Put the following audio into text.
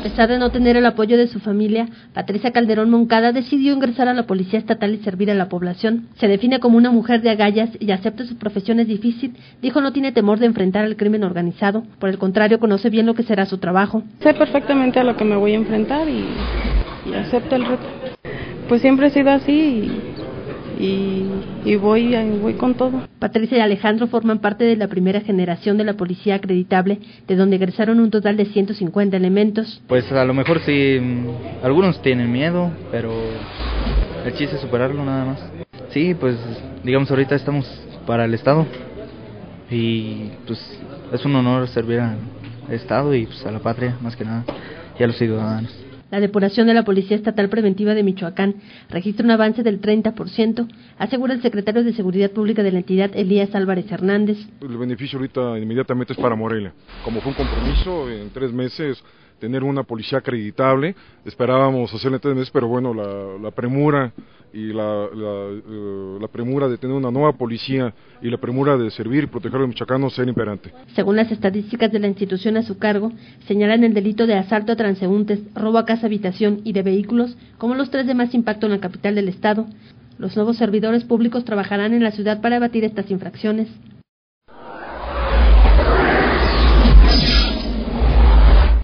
pesar de no tener el apoyo de su familia, Patricia Calderón Moncada decidió ingresar a la Policía Estatal y servir a la población. Se define como una mujer de agallas y acepta su profesión es difícil. Dijo no tiene temor de enfrentar al crimen organizado. Por el contrario, conoce bien lo que será su trabajo. Sé perfectamente a lo que me voy a enfrentar y, y acepto el reto. Pues siempre he sido así y y, voy, voy con todo. Patricia y Alejandro forman parte de la primera generación de la policía acreditable, de donde egresaron un total de 150 elementos. Pues a lo mejor sí, algunos tienen miedo, pero el chiste es superarlo nada más. Sí, pues digamos ahorita estamos para el Estado y pues es un honor servir al Estado y pues a la patria más que nada y a los ciudadanos. La depuración de la Policía Estatal Preventiva de Michoacán registra un avance del 30%, asegura el secretario de Seguridad Pública de la entidad, Elías Álvarez Hernández. El beneficio ahorita inmediatamente es para Morelia. Como fue un compromiso, en tres meses tener una policía acreditable. Esperábamos hacerlo en tres meses, pero bueno, la, premura y la, eh, la, premura de tener una nueva policía y la premura de servir y proteger a los michoacanos era imperante. Según las estadísticas de la institución a su cargo, señalan el delito de asalto a transeúntes, robo a casa habitación y de vehículos como los tres de más impacto en la capital del estado. Los nuevos servidores públicos trabajarán en la ciudad para abatir estas infracciones.